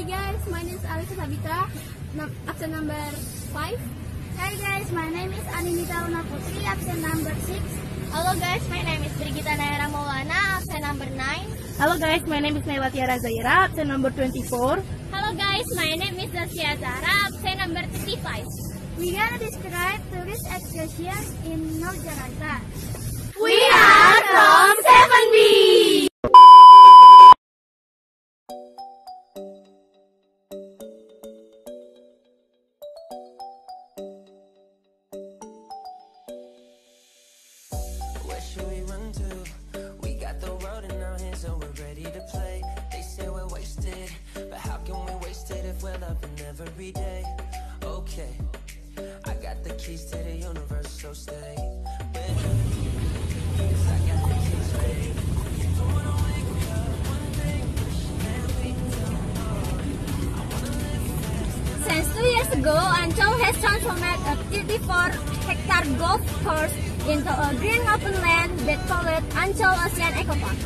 Hi guys, my name is Alisa Sabitra, num- absent number 5. Hi guys, my name is Animita Una Putri, absent number 6. Hello guys, my name is Brigita Naira Maulana, absent number 9. Hello guys, my name is Naiwatiara Zaira, absent number 24. Hello guys, my name is Zasya Zara, absent number 35. We gonna describe tourist excursions in North Jakarta. We are from 7B! Where should we run to? We got the world in our hands, so we're ready to play. They say we're wasted, but how can we waste it if we're loving every day? Okay, I got the keys to the universe, so stay ago, Ancol has transformed a 34 hectare golf course into a green open land that called Ancol Ocean Eco Park.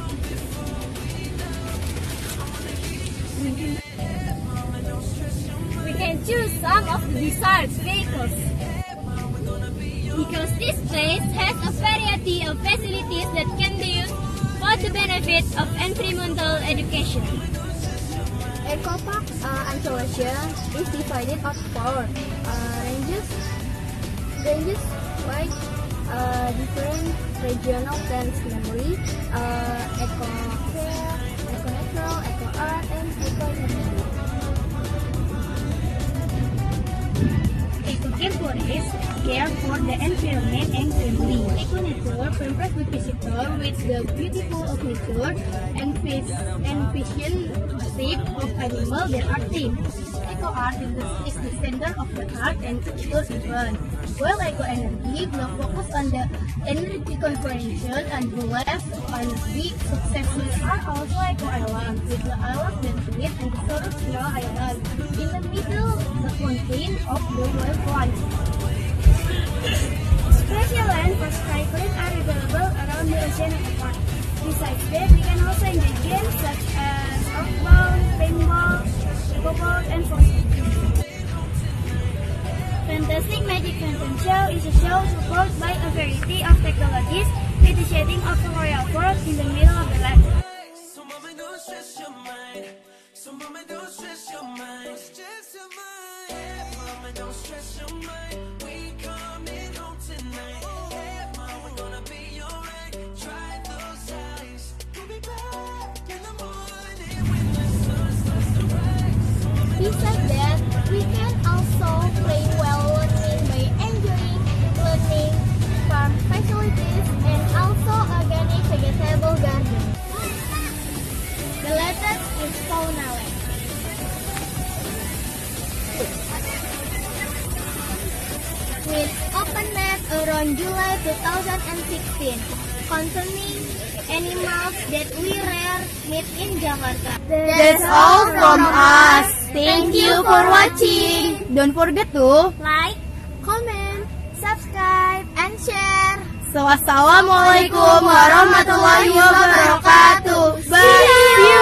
We can choose some of the desired vehicles. Because this place has a variety of facilities that can be used for the benefit of environmental education. Eco Park uh, Ancol is divided of four uh, ranges, ranges by uh, different regional plants, namely uh, Eco Care, Eco Natural, Eco Art, and Eco Energy. Eco-Care is care for the environment. Pampers the visitor with the beautiful of nature and fish and vision shape of animals that are tame. Eco-Art is the, is the center of the art and culture event. While Eco-Energy will focus on the energy conservation and reliable energy successes are also Eco-Island with the island that create and the Sorosira Island. In the middle, the fountain of the wildlife. Special Besides that, we can also enjoy games such as outbound, paintball, go-boat, and fossil. Fantastic Magic Phantom Show is a show supported by a variety of technologies with the shading of the royal world in the middle of the mama, don't stress your mind. We Besides that, we can also play while learning by enjoying learning farm facilities and also organic vegetable garden. The latest is Fauna Land. With open net around July 2016 concerning animals that we rare meet in Jakarta. That's all from us. Thank you for watching. Don't forget to like, comment, subscribe, and share. So assalamualaikum warahmatullahi wabarakatuh. Bye.